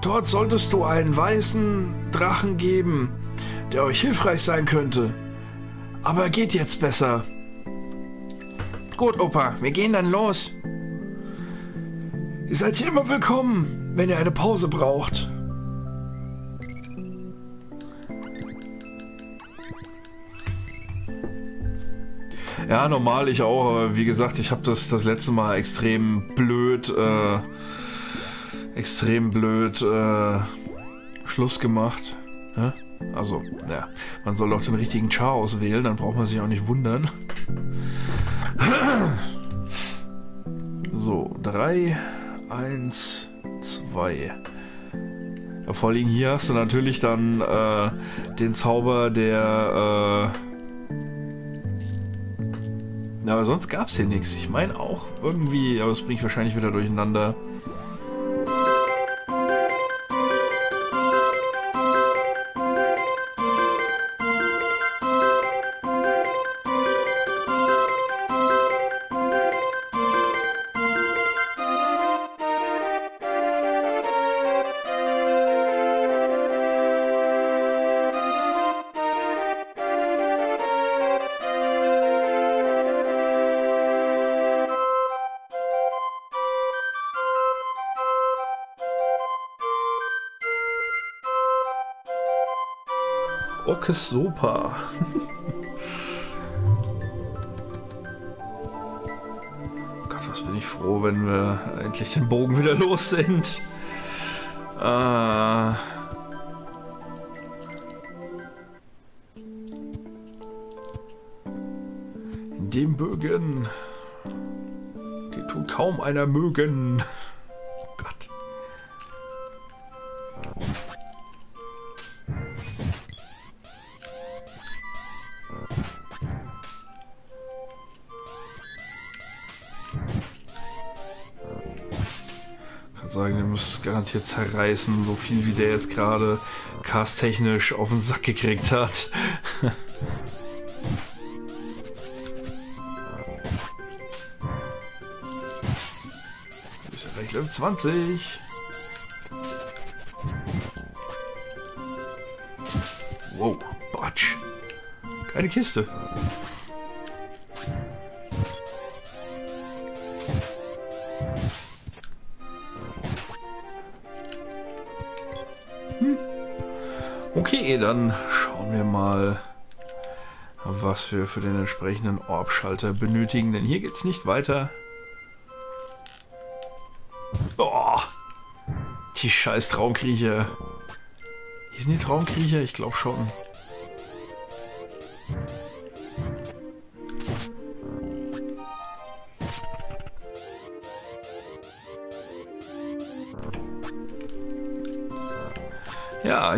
Dort solltest du einen weißen Drachen geben, der euch hilfreich sein könnte. Aber geht jetzt besser. Gut, Opa, wir gehen dann los. Ihr seid hier immer willkommen, wenn ihr eine Pause braucht. Ja, normal ich auch, aber wie gesagt, ich habe das das letzte Mal extrem blöd, äh, extrem blöd äh, Schluss gemacht. Ja? Also, ja, man soll doch den richtigen Char auswählen, dann braucht man sich auch nicht wundern. So, 3, 1, 2. Ja, vor allem hier hast du natürlich dann äh, den Zauber der... Äh, aber sonst gab es hier nichts. Ich meine auch irgendwie, aber es bringt wahrscheinlich wieder durcheinander. Ockes Sopa. Gott, was bin ich froh, wenn wir endlich den Bogen wieder los sind. Äh... In dem Bögen, die tut kaum einer mögen. muss garantiert zerreißen, so viel wie der jetzt gerade casttechnisch auf den Sack gekriegt hat. ich erreicht Level 20. Wow, Batsch. Keine Kiste. Okay, dann schauen wir mal, was wir für den entsprechenden Orbschalter benötigen, denn hier geht es nicht weiter. Boah, die scheiß Traumkriecher. Hier sind die Traumkriecher? Ich glaube schon.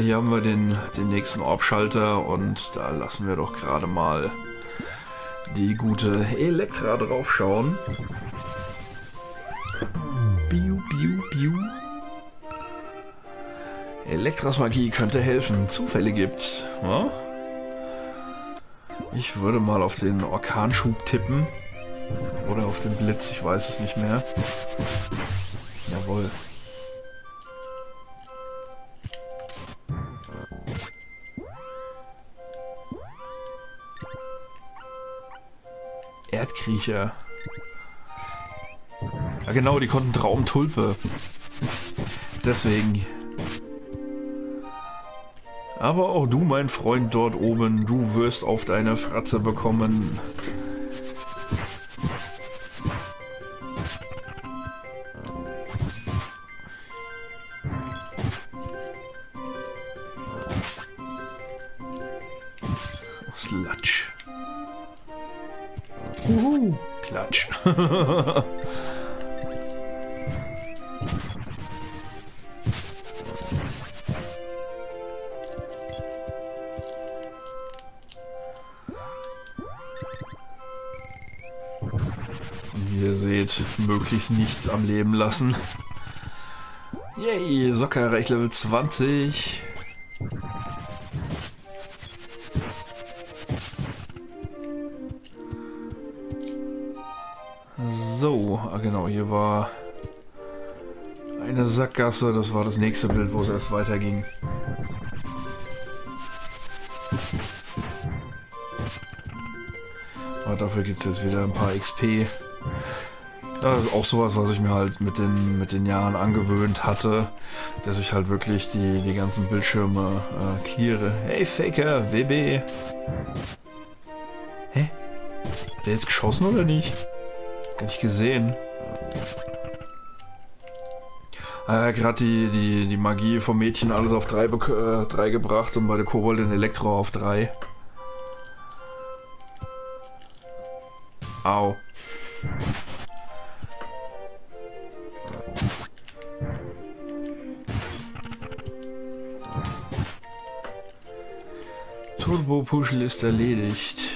Hier haben wir den, den nächsten Orbschalter und da lassen wir doch gerade mal die gute Elektra draufschauen. Biu, biu, biu. Elektras Magie könnte helfen. Zufälle gibt's. Ja? Ich würde mal auf den Orkanschub tippen. Oder auf den Blitz, ich weiß es nicht mehr. Jawohl. Erdkriecher. Ja genau, die konnten Traumtulpe. Deswegen. Aber auch du, mein Freund dort oben, du wirst auf deine Fratze bekommen. Nichts am Leben lassen. Yay, Socker erreicht Level 20. So, ah genau, hier war Eine Sackgasse, das war das nächste Bild, wo es erst weiterging. Aber dafür gibt es jetzt wieder ein paar XP. Das ist auch sowas, was ich mir halt mit den, mit den Jahren angewöhnt hatte, dass ich halt wirklich die, die ganzen Bildschirme äh, cleare. Hey Faker, WB! Hä? Hat er jetzt geschossen oder nicht? Gar nicht gesehen. Äh, Gerade die, die, die Magie vom Mädchen alles auf 3 äh, gebracht und bei der Kobold den Elektro auf 3. Au. Turbo-Puschel ist erledigt.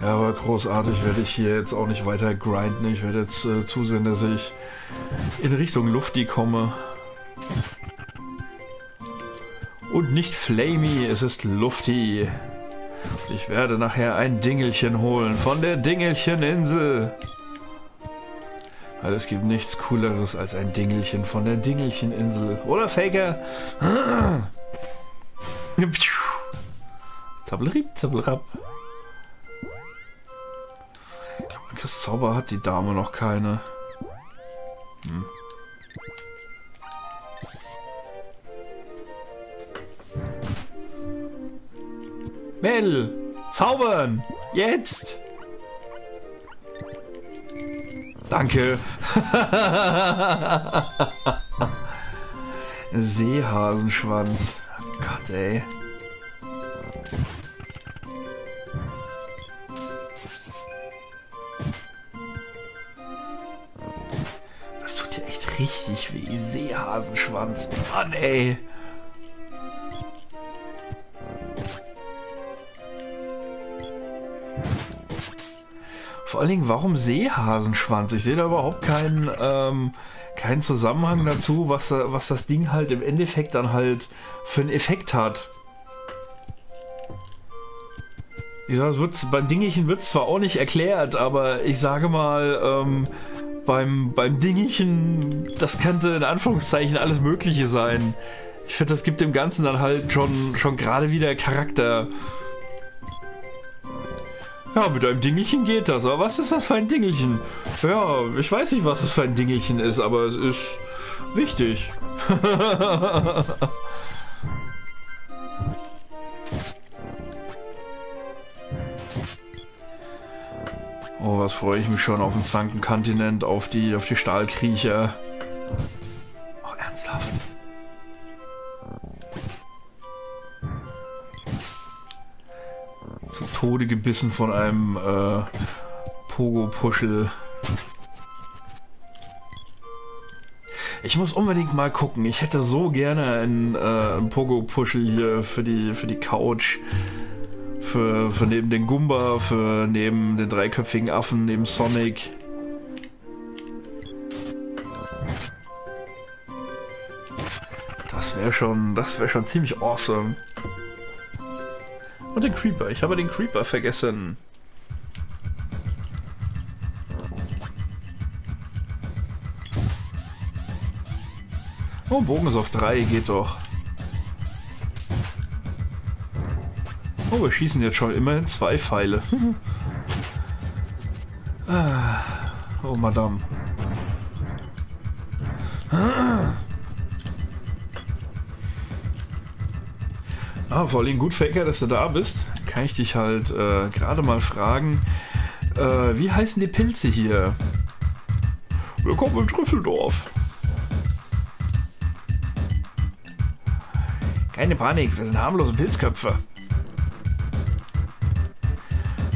Ja, aber großartig werde ich hier jetzt auch nicht weiter grinden. Ich werde jetzt äh, zusehen, dass ich in Richtung Lufti komme. Und nicht Flamey, es ist Lufti. Ich werde nachher ein Dingelchen holen von der Dingelcheninsel. Weil es gibt nichts cooleres als ein Dingelchen von der Dingelcheninsel. Oder Faker? Zappelrieb, zappelrapp. Chris Zauber hat die Dame noch keine. Hm. Mel! Zaubern! Jetzt! Danke. Seehasenschwanz. Gott, ey. Das tut ja echt richtig weh. Seehasenschwanz. Mann, ey. Vor allen Dingen, warum Seehasenschwanz? Ich sehe da überhaupt keinen, ähm, keinen Zusammenhang dazu, was, was das Ding halt im Endeffekt dann halt für einen Effekt hat. Ich sage, es wird, beim Dingelchen wird es zwar auch nicht erklärt, aber ich sage mal, ähm, beim, beim Dingelchen, das könnte in Anführungszeichen alles Mögliche sein. Ich finde, das gibt dem Ganzen dann halt schon, schon gerade wieder Charakter. Ja, mit einem Dingelchen geht das. Aber was ist das für ein Dingelchen? Ja, ich weiß nicht, was das für ein Dingelchen ist, aber es ist wichtig. oh, was freue ich mich schon auf den Sunken Kontinent, auf die, auf die Stahlkriecher. Oh, ernsthaft? Zu Tode gebissen von einem äh, Pogo-Puschel. Ich muss unbedingt mal gucken. Ich hätte so gerne einen, äh, einen Pogo-Puschel hier für die, für die Couch. Für, für neben den Gumba, für neben den dreiköpfigen Affen, neben Sonic. Das wäre schon, das wäre schon ziemlich awesome. Und den Creeper. Ich habe den Creeper vergessen. Oh, Bogen ist auf 3, geht doch. Oh, wir schießen jetzt schon immerhin zwei Pfeile. ah. Oh, Madame. Ah, vor allem gut, Faker, dass du da bist. Kann ich dich halt äh, gerade mal fragen, äh, wie heißen die Pilze hier? Willkommen im Trüffeldorf. Keine Panik, wir sind harmlose Pilzköpfe.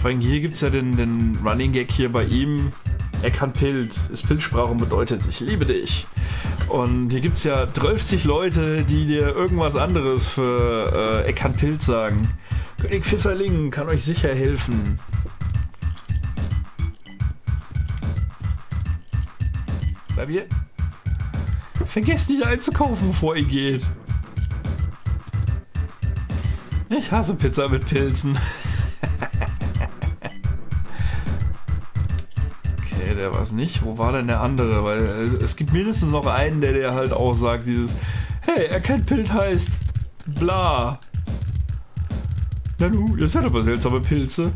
Vor allem hier gibt es ja den, den Running Gag hier bei ihm. Er kann Pilz, ist Pilzsprache und bedeutet, ich liebe dich. Und hier gibt es ja 30 Leute, die dir irgendwas anderes für äh, Er kann Pilz sagen. König Pfifferling kann euch sicher helfen. Bleib hier. Vergesst nicht einzukaufen, bevor ihr geht. Ich hasse Pizza mit Pilzen. der war nicht. Wo war denn der andere? Weil es gibt mindestens noch einen, der dir halt auch sagt, dieses Hey, erkennt Pilz heißt bla. Na nu, das hat aber seltsame Pilze.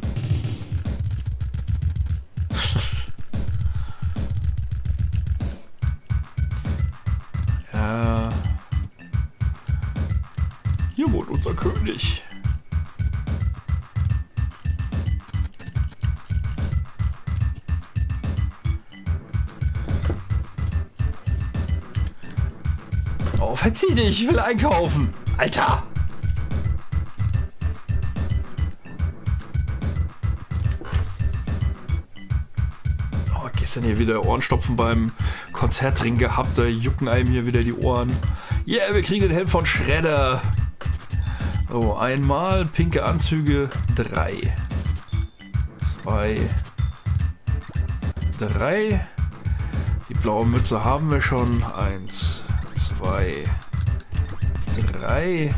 Ich will einkaufen. Alter! Oh, gestern hier wieder Ohrenstopfen beim Konzert drin gehabt, da jucken einem hier wieder die Ohren. Yeah, wir kriegen den Helm von Schredder. So, einmal pinke Anzüge, drei. Zwei. Drei. Die blaue Mütze haben wir schon. Eins, zwei, drei.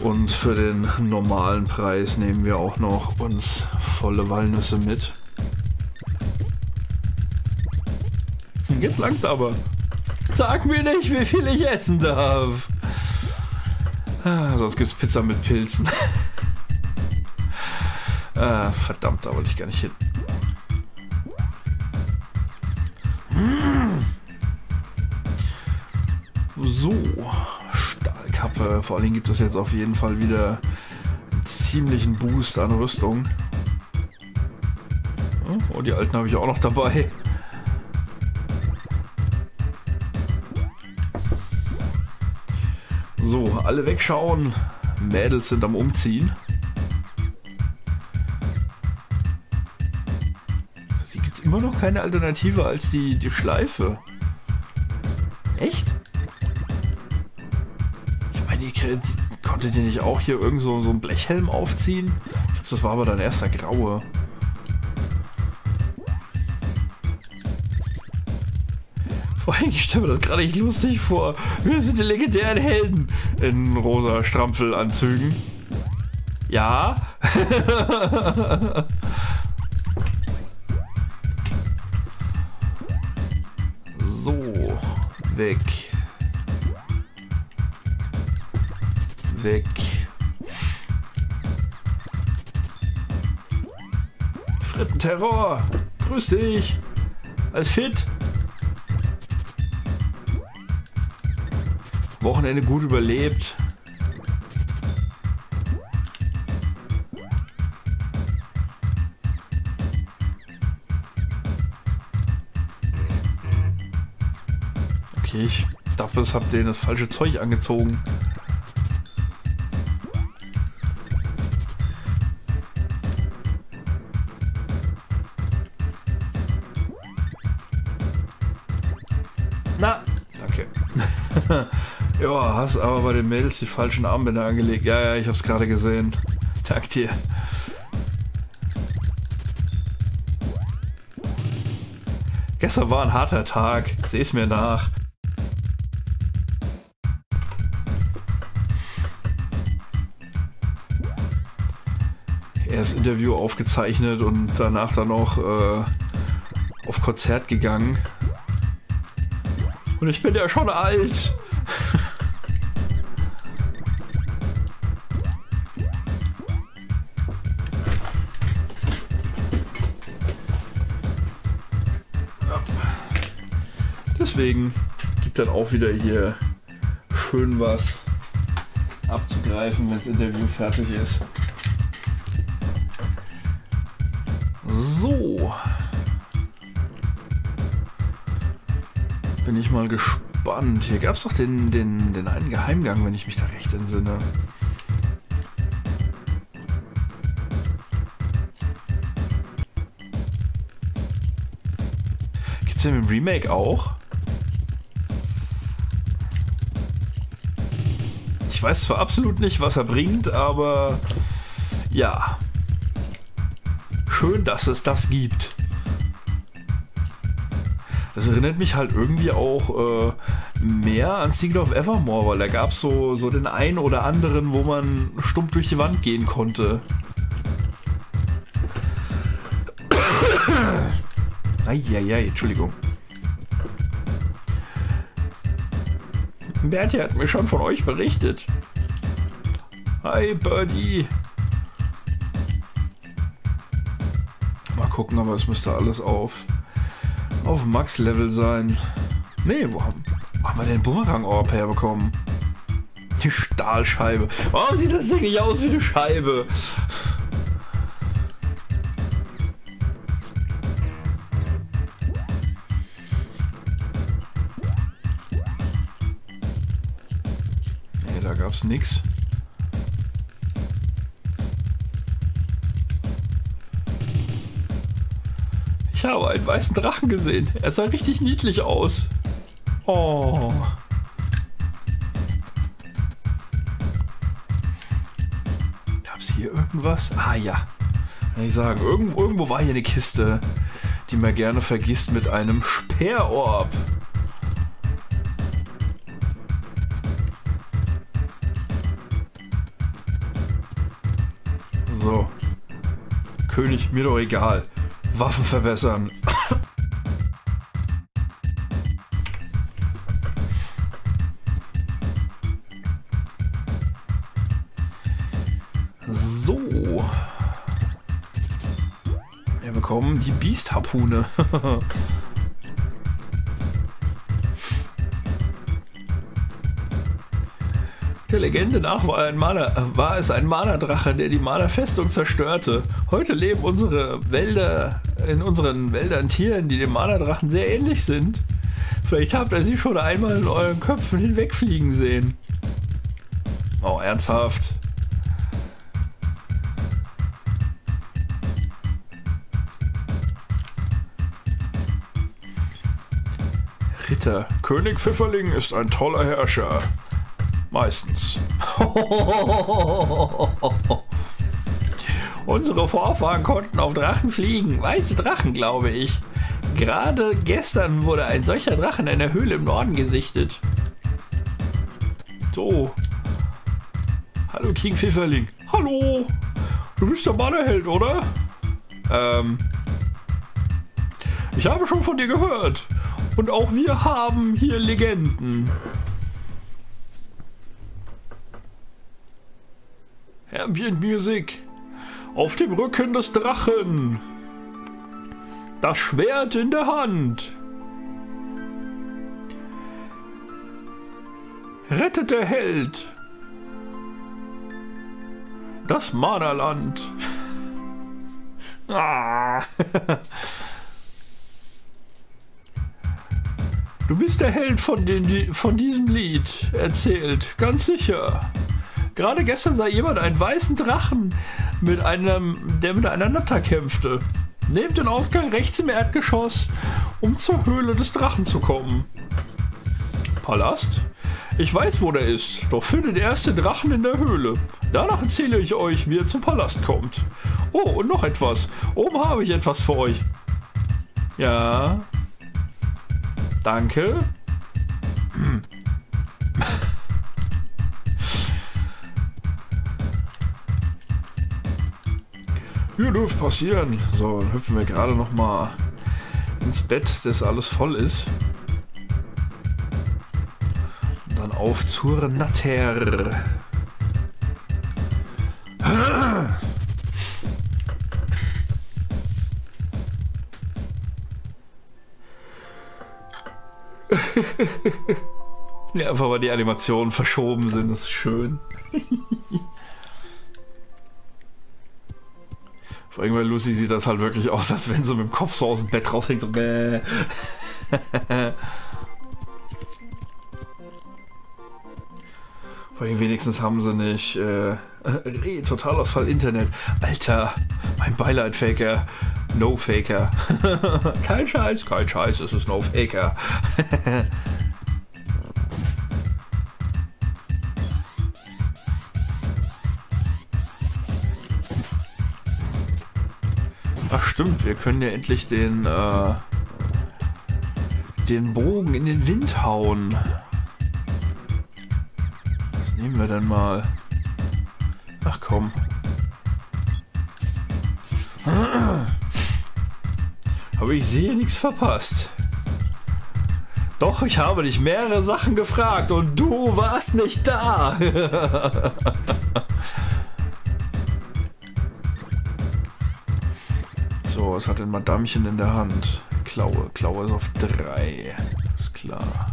Und für den normalen Preis nehmen wir auch noch uns volle Walnüsse mit. Jetzt langsamer. Sag mir nicht, wie viel ich essen darf. Ah, sonst gibt es Pizza mit Pilzen. ah, verdammt, da wollte ich gar nicht hin. Vor allem gibt es jetzt auf jeden Fall wieder einen ziemlichen Boost an Rüstung. Oh, die alten habe ich auch noch dabei. So, alle wegschauen. Mädels sind am Umziehen. Sie gibt es immer noch keine Alternative als die, die Schleife. Echt? Ich konntet ihr nicht auch hier irgend so, so einen Blechhelm aufziehen? Ich glaube, das war aber dein erster graue. Vor allem stelle mir das gerade nicht lustig vor. Wir sind die legendären Helden in rosa Strampfelanzügen. Ja. so, weg. Weg. Frittenterror. Grüß dich. Alles fit? Wochenende gut überlebt. Okay, ich dachte, es habt denen das falsche Zeug angezogen. Hast aber bei den Mädels die falschen Armbänder angelegt. Ja, ja, ich hab's gerade gesehen. Tag dir. Gestern war ein harter Tag. Seh's mir nach. Erst Interview aufgezeichnet und danach dann noch äh, auf Konzert gegangen. Und ich bin ja schon alt. Deswegen gibt dann auch wieder hier schön was abzugreifen, wenn das Interview fertig ist. So. Bin ich mal gespannt. Hier gab es doch den, den, den einen Geheimgang, wenn ich mich da recht entsinne. Gibt es den im Remake auch? Weiß zwar absolut nicht, was er bringt, aber ja. Schön, dass es das gibt. Das erinnert mich halt irgendwie auch äh, mehr an Secret of Evermore, weil da gab es so, so den einen oder anderen, wo man stumpf durch die Wand gehen konnte. Eieiei, Entschuldigung. Bertie hat mir schon von euch berichtet. Hi, Birdie. Mal gucken, aber es müsste alles auf, auf Max-Level sein. Nee, wo haben, haben wir den Bumerang-Orb herbekommen? Die Stahlscheibe. Warum sieht das Ding nicht aus wie eine Scheibe? Nix. Ich habe einen weißen Drachen gesehen. Er sah richtig niedlich aus. Oh. Gab's hier irgendwas? Ah ja. Ich sagen, irgendwo, irgendwo war hier eine Kiste, die man gerne vergisst mit einem Speerorb. So. König, mir doch egal. Waffen verbessern. so. Wir bekommen die Biest-Harpune. Der Legende nach war, ein Mana, war es ein Mana-Drache, der die Mana-Festung zerstörte. Heute leben unsere Wälder in unseren Wäldern Tieren, die dem Mana-Drachen sehr ähnlich sind. Vielleicht habt ihr sie schon einmal in euren Köpfen hinwegfliegen sehen. Oh, ernsthaft. Ritter. König Pfifferling ist ein toller Herrscher. Meistens. Unsere Vorfahren konnten auf Drachen fliegen. Weiße Drachen, glaube ich. Gerade gestern wurde ein solcher Drachen in der Höhle im Norden gesichtet. So. Hallo King Pfifferling. Hallo. Du bist der Mannerheld, oder? Ähm. Ich habe schon von dir gehört. Und auch wir haben hier Legenden. Ambient Music. Auf dem Rücken des Drachen. Das Schwert in der Hand. Rettet der Held. Das Mana-Land. ah. Du bist der Held von, den, von diesem Lied, erzählt, ganz sicher. Gerade gestern sah jemand einen weißen Drachen, mit einem, der mit einer Natter kämpfte. Nehmt den Ausgang rechts im Erdgeschoss, um zur Höhle des Drachen zu kommen. Palast? Ich weiß, wo der ist, doch findet erst den Drachen in der Höhle. Danach erzähle ich euch, wie er zum Palast kommt. Oh, und noch etwas. Oben habe ich etwas für euch. Ja, Danke. Hier dürft passieren. So, dann hüpfen wir gerade noch mal ins Bett, das alles voll ist. Und dann auf zur Natter. ja, einfach weil die Animationen verschoben sind, ist schön. Vor allem bei Lucy sieht das halt wirklich aus, als wenn sie mit dem Kopf so aus dem Bett raushängt. So bäh. Vor allem wenigstens haben sie nicht äh, äh, Totalausfall Internet. Alter, mein Beileid, Faker. No Faker. kein Scheiß, kein Scheiß, es ist No Faker. Ach stimmt, wir können ja endlich den äh, den Bogen in den Wind hauen. Was nehmen wir denn mal? Ach komm. Aber ich sehe nichts verpasst. Doch, ich habe dich mehrere Sachen gefragt und du warst nicht da. was hat denn Madamchen in der Hand? Klaue. Klaue ist auf drei. Ist klar.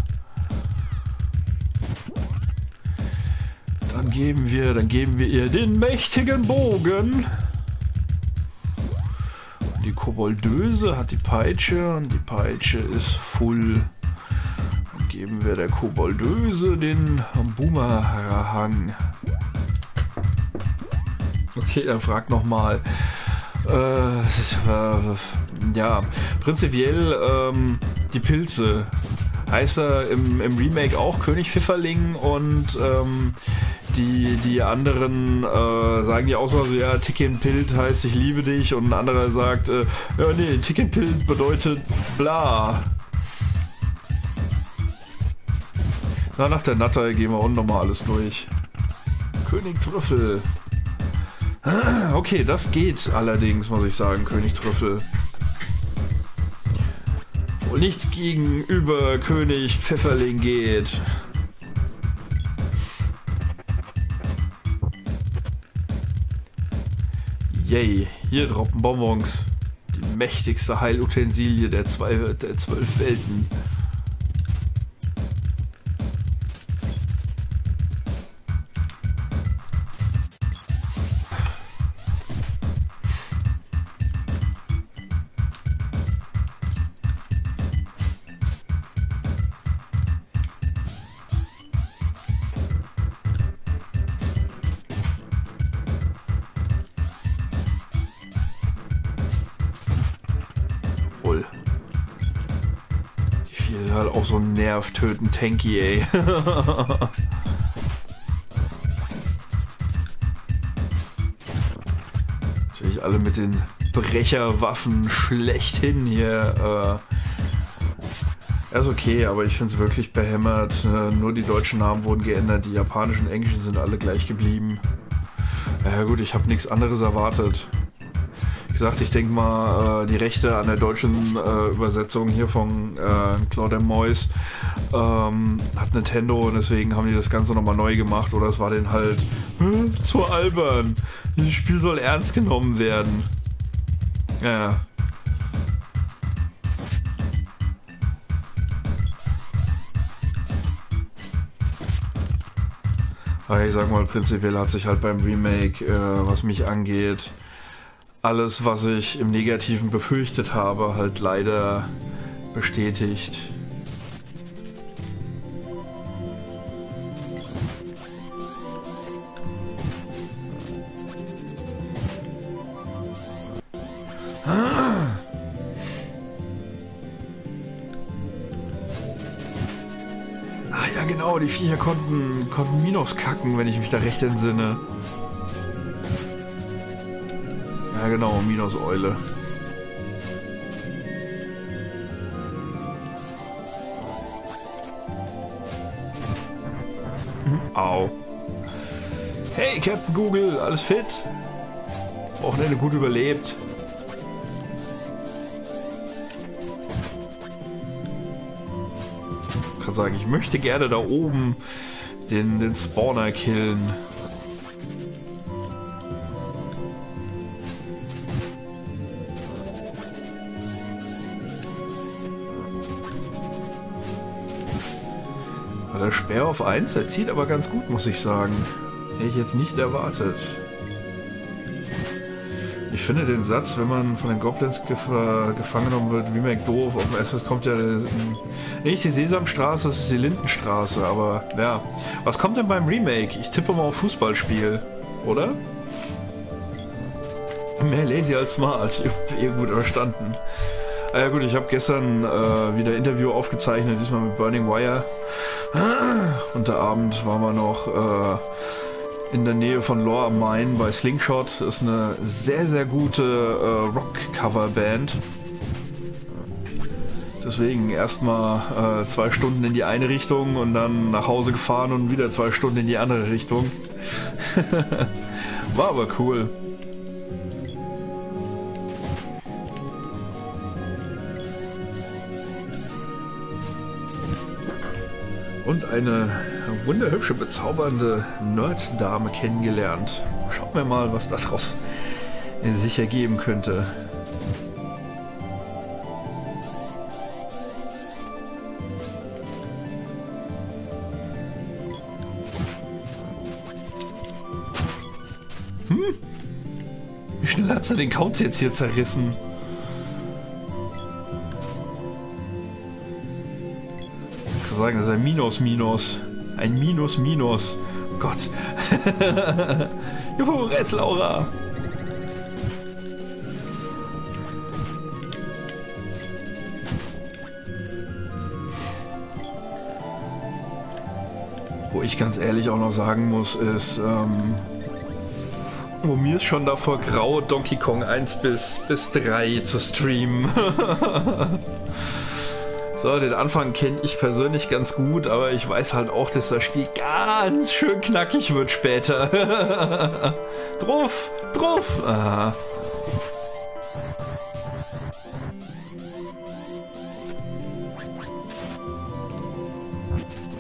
Dann geben wir, dann geben wir ihr den mächtigen Bogen. Die Koboldöse hat die Peitsche und die Peitsche ist full. Dann geben wir der Koboldöse den Boomerhang. Okay, dann frag nochmal. Äh, äh, ja, prinzipiell ähm, die Pilze. Heißt er im, im Remake auch König Pfifferling und ähm, die, die anderen äh, sagen ja auch so, ja, Ticken Pilt heißt ich liebe dich und ein anderer sagt, äh, ja nee, Ticken Pilt bedeutet bla. Na, nach der Natter gehen wir unten nochmal alles durch. König Trüffel. Okay, das geht allerdings, muss ich sagen, König Trüffel. Wohl nichts gegenüber König Pfefferling geht. Yay, hier droppen Bonbons. Die mächtigste Heilutensilie der, zwei, der zwölf Welten. Nervtötend tanky, ey. Natürlich alle mit den Brecherwaffen schlechthin hier. Äh, ist okay, aber ich finde es wirklich behämmert. Äh, nur die deutschen Namen wurden geändert, die japanischen und englischen sind alle gleich geblieben. Ja gut, ich habe nichts anderes erwartet gesagt, ich denke mal, äh, die Rechte an der deutschen äh, Übersetzung hier von äh, Claude Moyes ähm, hat Nintendo und deswegen haben die das Ganze nochmal neu gemacht oder es war den halt hm, zu albern. Dieses Spiel soll ernst genommen werden. Ja. Ich sag mal, prinzipiell hat sich halt beim Remake, äh, was mich angeht, alles, was ich im Negativen befürchtet habe, halt leider bestätigt. Ah ja genau, die Viecher konnten, konnten Minus kacken, wenn ich mich da recht entsinne. Ja genau, minus Eule. Au. Hey, Captain Google, alles fit? Wochenende gut überlebt. Ich kann sagen, ich möchte gerne da oben den, den Spawner killen. Speer auf 1, der zieht aber ganz gut, muss ich sagen. Hätte ich jetzt nicht erwartet. Ich finde den Satz, wenn man von den Goblins gef gefangen genommen wird, Remake doof. Auf dem erstes kommt ja nicht die Sesamstraße, es ist die Lindenstraße. Aber ja, was kommt denn beim Remake? Ich tippe mal auf Fußballspiel, oder? Mehr lazy als smart. Eh gut verstanden. Ah ja gut, ich habe gestern äh, wieder Interview aufgezeichnet, diesmal mit Burning Wire. Und der Abend waren wir noch äh, in der Nähe von Lore am Main bei Slingshot. Das ist eine sehr, sehr gute äh, Rock-Cover-Band. Deswegen erstmal äh, zwei Stunden in die eine Richtung und dann nach Hause gefahren und wieder zwei Stunden in die andere Richtung. War aber cool. Und eine wunderhübsche, bezaubernde Nerd-Dame kennengelernt. Schauen wir mal, was daraus sich ergeben könnte. Hm? Wie schnell hat sie den Kauz jetzt hier zerrissen? Sagen, das ist ein. Ein Minus-Minus. Gott. Juhu, Rätselaura. Wo ich ganz ehrlich auch noch sagen muss, ist, ähm, wo mir ist schon davor grau, Donkey Kong 1 bis, bis 3 zu streamen. so, den Anfang kenne ich persönlich ganz gut, aber ich weiß halt auch, dass das Spiel ganz schön knackig wird später. druff, druff. Aha.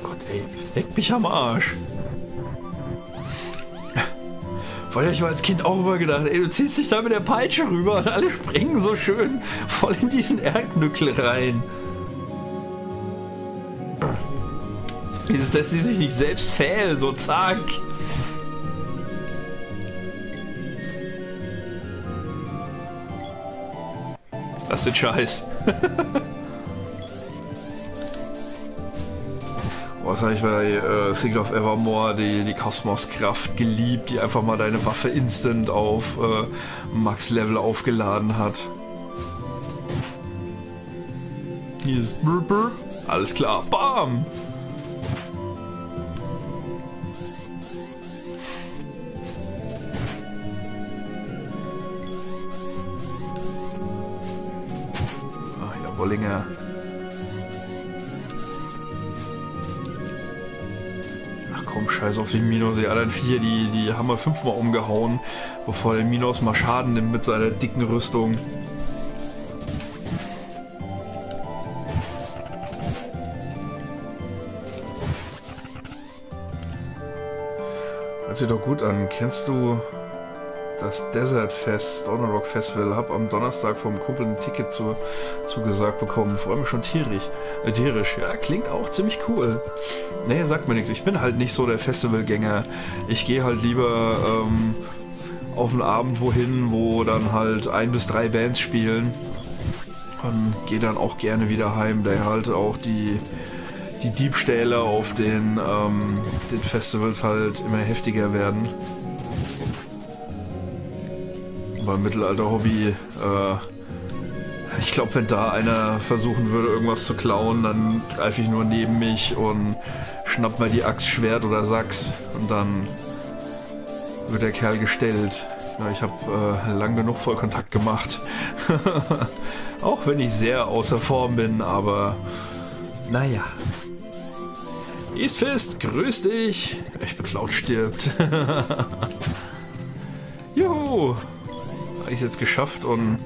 Gott, ey, leck mich am Arsch. Weil ich war als Kind auch immer gedacht, ey, du ziehst dich da mit der Peitsche rüber und alle springen so schön voll in diesen Erdnückel rein. Dieses, dass die sich nicht selbst fehlen, so zack. Das ist Scheiß. was habe ich bei äh, Think of Evermore die, die Kosmoskraft geliebt, die einfach mal deine Waffe instant auf äh, Max-Level aufgeladen hat. Dieses -Brr. Alles klar, BAM! Ach ja, Wollinger. komm, scheiß auf den Minos. Die anderen vier, die, die haben wir fünfmal umgehauen, bevor der Minos mal Schaden nimmt mit seiner dicken Rüstung. Hört sich doch gut an. Kennst du das Desert Fest, Donner Rock Festival. Hab am Donnerstag vom Kumpel ein Ticket zu, zugesagt bekommen. Freue mich schon tierisch. Äh, tierisch. Ja, klingt auch ziemlich cool. Nee, sagt mir nichts. Ich bin halt nicht so der Festivalgänger. Ich gehe halt lieber ähm, auf einen Abend wohin, wo dann halt ein bis drei Bands spielen. Und gehe dann auch gerne wieder heim, da halt auch die die Diebstähle auf den, ähm, den Festivals halt immer heftiger werden beim Mittelalter-Hobby. Äh, ich glaube, wenn da einer versuchen würde, irgendwas zu klauen, dann greife ich nur neben mich und schnapp mal die Axt, Schwert oder Sachs und dann wird der Kerl gestellt. Ja, ich habe äh, lang genug Vollkontakt gemacht. Auch wenn ich sehr außer Form bin, aber naja. Ist fest, grüß dich. Ich beklaut stirbt. Juhu ich jetzt geschafft und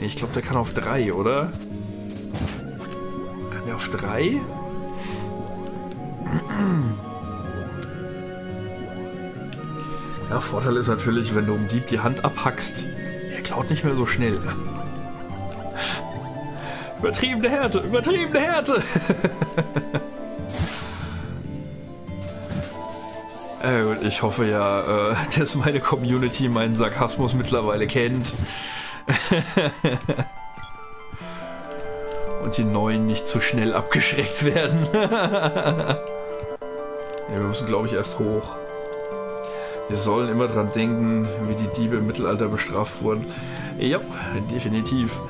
ich glaube, der kann auf 3, oder? Kann der auf 3? Ja, Vorteil ist natürlich, wenn du um Dieb die Hand abhackst, der klaut nicht mehr so schnell. Übertriebene Härte, übertriebene Härte! Äh, ich hoffe ja, äh, dass meine Community meinen Sarkasmus mittlerweile kennt. Und die Neuen nicht zu schnell abgeschreckt werden. ja, wir müssen, glaube ich, erst hoch. Wir sollen immer dran denken, wie die Diebe im Mittelalter bestraft wurden. Ja, definitiv.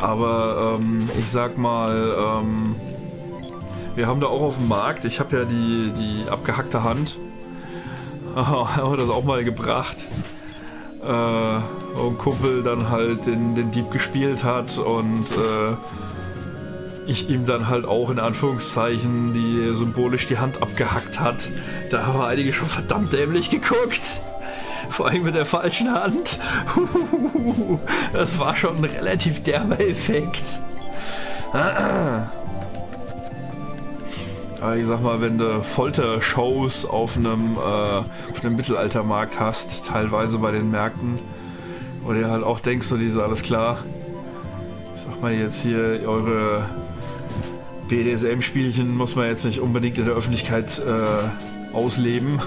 Aber ähm, ich sag mal, ähm, wir haben da auch auf dem Markt, ich habe ja die, die abgehackte Hand. Oh, haben wir das auch mal gebracht. Äh, ein Kumpel dann halt den, den Dieb gespielt hat und äh, ich ihm dann halt auch in Anführungszeichen die symbolisch die Hand abgehackt hat. Da haben einige schon verdammt dämlich geguckt. Vor allem mit der falschen Hand. Das war schon ein relativ derber Effekt. Aber ich sag mal, wenn du Folter-Shows auf einem, äh, auf einem Mittelaltermarkt hast, teilweise bei den Märkten, wo du halt auch denkst, so diese, alles klar, ich sag mal jetzt hier, eure BDSM-Spielchen muss man jetzt nicht unbedingt in der Öffentlichkeit äh, ausleben.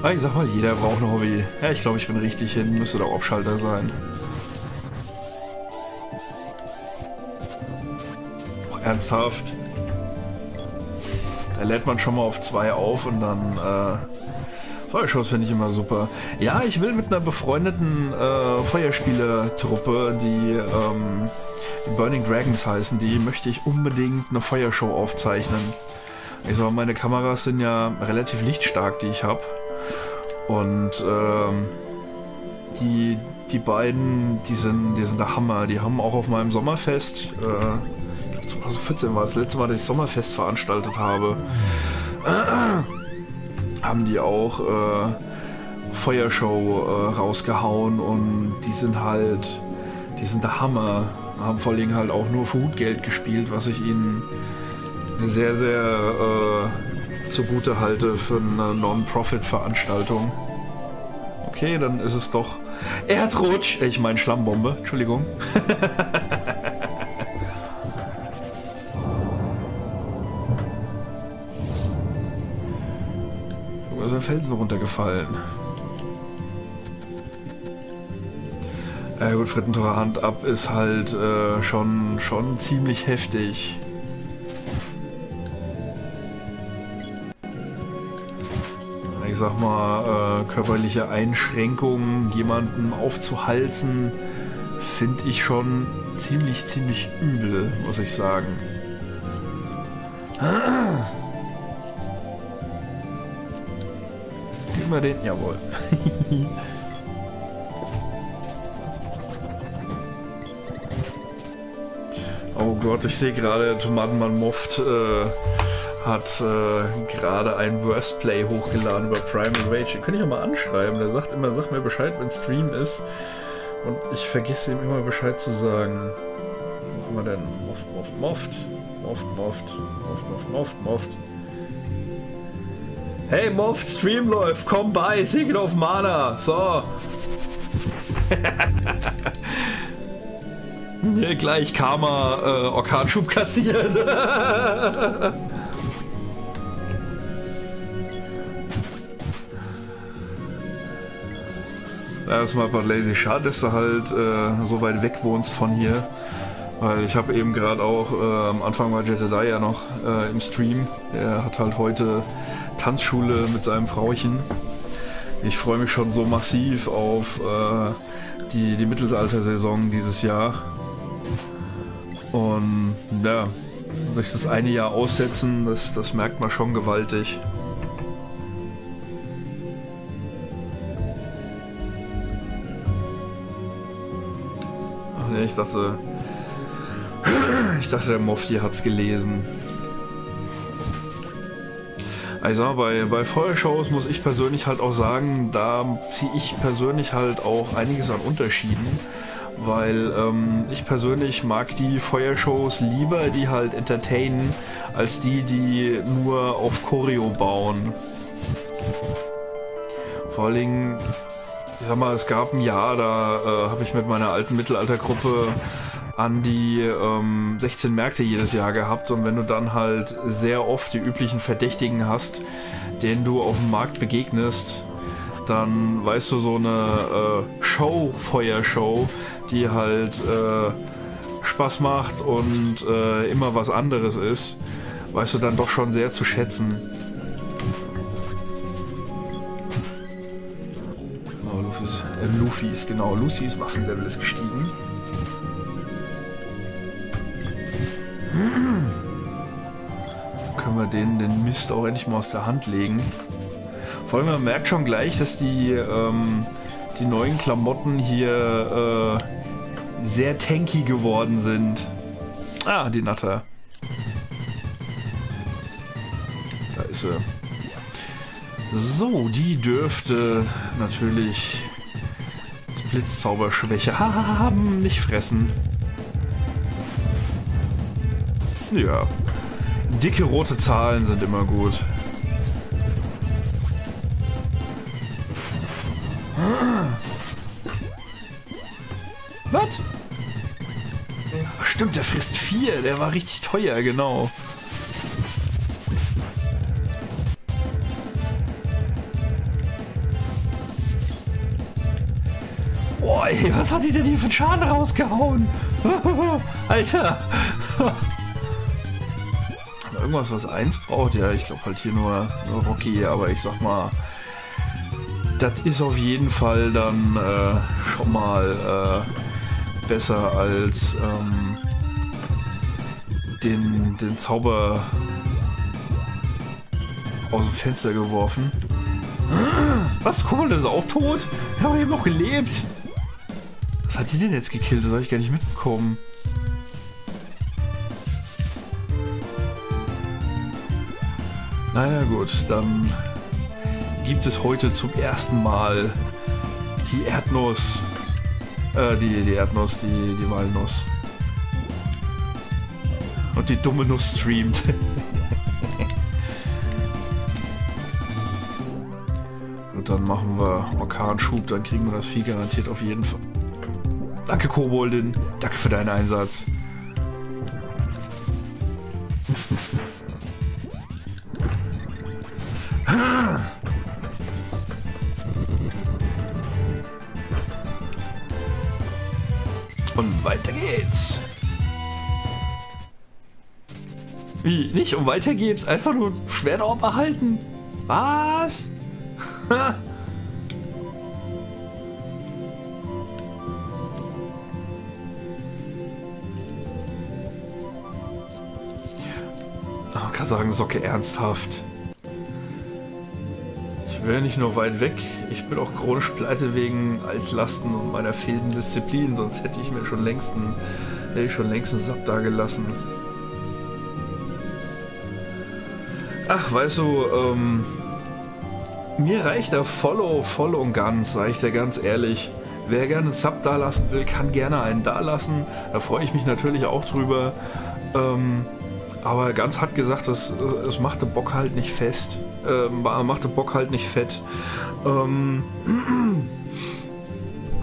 Aber ich sag mal, jeder braucht ein Hobby. Ja, ich glaube, ich bin richtig hin. Müsste der Obschalter sein. Ernsthaft. Da lädt man schon mal auf zwei auf und dann... Äh, Feuershows finde ich immer super. Ja, ich will mit einer befreundeten äh, Feuerspielertruppe, die, ähm, Burning Dragons heißen, die möchte ich unbedingt eine Feuershow aufzeichnen. Ich sag mal, meine Kameras sind ja relativ lichtstark, die ich habe. Und ähm, die, die beiden, die sind, die sind der Hammer. Die haben auch auf meinem Sommerfest, äh, 2014 war das letzte Mal, dass ich Sommerfest veranstaltet habe, äh, haben die auch äh, Feuershow äh, rausgehauen und die sind halt, die sind der Hammer. Haben vor allem halt auch nur für Hutgeld gespielt, was ich ihnen sehr, sehr äh, zugute halte für eine Non-Profit-Veranstaltung. Okay, dann ist es doch Erdrutsch. Ich meine Schlammbombe. Entschuldigung. Felsen runtergefallen. Ja gut, Frittentorer Hand ab ist halt äh, schon, schon ziemlich heftig. ich sag mal, äh, körperliche Einschränkungen jemanden aufzuhalsen, finde ich schon ziemlich, ziemlich übel, muss ich sagen. Gib mal den, jawohl. oh Gott, ich sehe gerade Tomatenmann Moft. Äh, hat äh, gerade ein Worst Play hochgeladen über Primal Rage. Den könnte ich auch mal anschreiben. Der sagt immer, sag mir Bescheid, wenn Stream ist. Und ich vergesse ihm immer Bescheid zu sagen. Wo wir denn? Moft, Moft, Moft. Moft, Moft. Moft, Moft, Moft, Moft. Hey Moft, Stream läuft, komm bei, Secret of Mana. So. Hier gleich Karma äh, Orkanschub kassiert. Erstmal Bad Lazy. Schade, dass du halt äh, so weit weg wohnst von hier. Weil ich habe eben gerade auch, äh, am Anfang war Jedediah ja noch äh, im Stream. Er hat halt heute Tanzschule mit seinem Frauchen. Ich freue mich schon so massiv auf äh, die, die Mittelalter-Saison dieses Jahr. Und ja, durch das eine Jahr aussetzen, das, das merkt man schon gewaltig. ich dachte. Ich dachte, der Mofti hat's gelesen. Also bei, bei Feuershows muss ich persönlich halt auch sagen, da ziehe ich persönlich halt auch einiges an Unterschieden. Weil ähm, ich persönlich mag die Feuershows lieber, die halt entertainen, als die, die nur auf Choreo bauen. Vor allen Dingen ich sag mal, es gab ein Jahr, da äh, habe ich mit meiner alten Mittelaltergruppe an die ähm, 16 Märkte jedes Jahr gehabt und wenn du dann halt sehr oft die üblichen Verdächtigen hast, denen du auf dem Markt begegnest, dann weißt du so eine äh, Show, Feuershow, die halt äh, Spaß macht und äh, immer was anderes ist, weißt du dann doch schon sehr zu schätzen. Luffys, genau. Lucys Waffenlevel ist gestiegen. Können wir den, den Mist auch endlich mal aus der Hand legen. Vor allem, man merkt schon gleich, dass die, ähm, die neuen Klamotten hier äh, sehr tanky geworden sind. Ah, die Natter. Da ist sie. So, die dürfte natürlich Blitzzauberschwäche haben. Nicht fressen. Ja. Dicke rote Zahlen sind immer gut. Was? Stimmt, der frisst vier. Der war richtig teuer, genau. Boah, ey, was hat die denn hier für einen Schaden rausgehauen? Alter. Irgendwas, was eins braucht? Ja, ich glaube halt hier nur, nur Rocky, aber ich sag mal, das ist auf jeden Fall dann äh, schon mal äh, besser als ähm, den, den Zauber aus dem Fenster geworfen. Was? Der ist auch tot? Er hat eben noch gelebt. Was hat die denn jetzt gekillt? Das habe ich gar nicht mitbekommen. Naja gut, dann gibt es heute zum ersten Mal die Erdnuss. Äh, die, die Erdnuss, die, die Walnuss. Und die dumme Nuss streamt. Und dann machen wir Orkanschub, dann kriegen wir das Vieh garantiert auf jeden Fall. Danke, Koboldin. Danke für deinen Einsatz. Wie? Nicht um weiter geht's? Einfach nur Schwert behalten? Was? Man kann sagen, Socke ernsthaft. Ich wäre nicht nur weit weg, ich bin auch chronisch pleite wegen Altlasten und meiner fehlenden Disziplin, sonst hätte ich mir schon längst einen, hätte ich schon längst einen Sapp da gelassen. Ach, weißt du, ähm, mir reicht der Follow voll und ganz, sag ich dir ganz ehrlich. Wer gerne einen Sub da lassen will, kann gerne einen da lassen. Da freue ich mich natürlich auch drüber. Ähm, aber ganz hart gesagt, es, es machte Bock halt nicht fest. Ähm, machte Bock halt nicht fett. Ähm,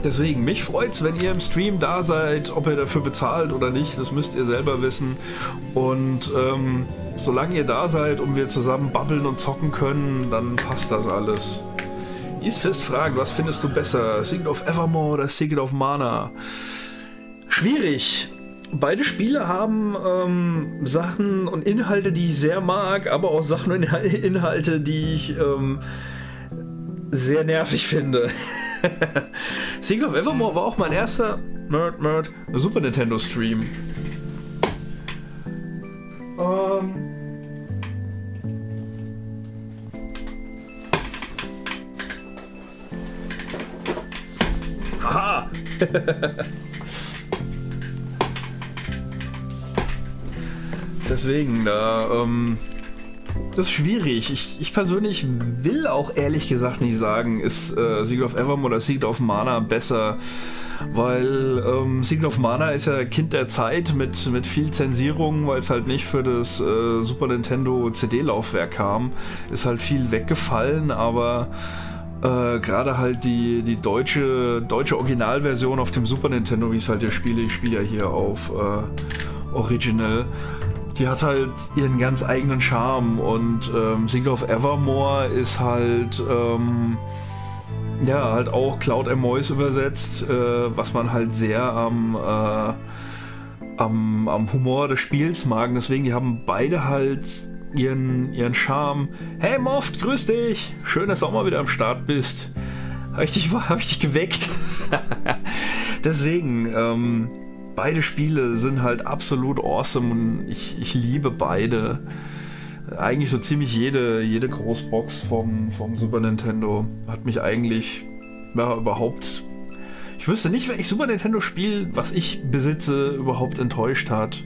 deswegen, mich freut's, wenn ihr im Stream da seid, ob ihr dafür bezahlt oder nicht, das müsst ihr selber wissen. Und ähm, solange ihr da seid und wir zusammen babbeln und zocken können, dann passt das alles. Eastfist fragt, was findest du besser? Secret of Evermore oder Secret of Mana? Schwierig. Beide Spiele haben ähm, Sachen und Inhalte, die ich sehr mag, aber auch Sachen und Inhalte, die ich ähm, sehr nervig finde. Secret of Evermore war auch mein erster Nerd Nerd Super Nintendo Stream. Ähm. Haha! Deswegen, da, ähm, das ist schwierig. Ich, ich, persönlich will auch ehrlich gesagt nicht sagen, ist äh, Secret of Evermore oder Secret of Mana besser, weil ähm, Secret of Mana ist ja Kind der Zeit mit, mit viel Zensierung, weil es halt nicht für das äh, Super Nintendo CD-Laufwerk kam. Ist halt viel weggefallen, aber äh, gerade halt die, die deutsche, deutsche Originalversion auf dem Super Nintendo, wie es halt hier spiele, ich spiele ja hier auf äh, Original, die hat halt ihren ganz eigenen Charme und ähm, Secret of Evermore ist halt ähm, ja halt auch Cloud Amois übersetzt, äh, was man halt sehr am, äh, am, am Humor des Spiels mag. Deswegen, die haben beide halt ihren, ihren Charme. Hey Moft, grüß dich! Schön, dass du auch mal wieder am Start bist. Habe ich, dich, hab ich dich geweckt? Deswegen, ähm, beide Spiele sind halt absolut awesome und ich, ich liebe beide. Eigentlich so ziemlich jede, jede Großbox vom, vom Super Nintendo hat mich eigentlich ja, überhaupt. Ich wüsste nicht, welches Super Nintendo-Spiel, was ich besitze, überhaupt enttäuscht hat.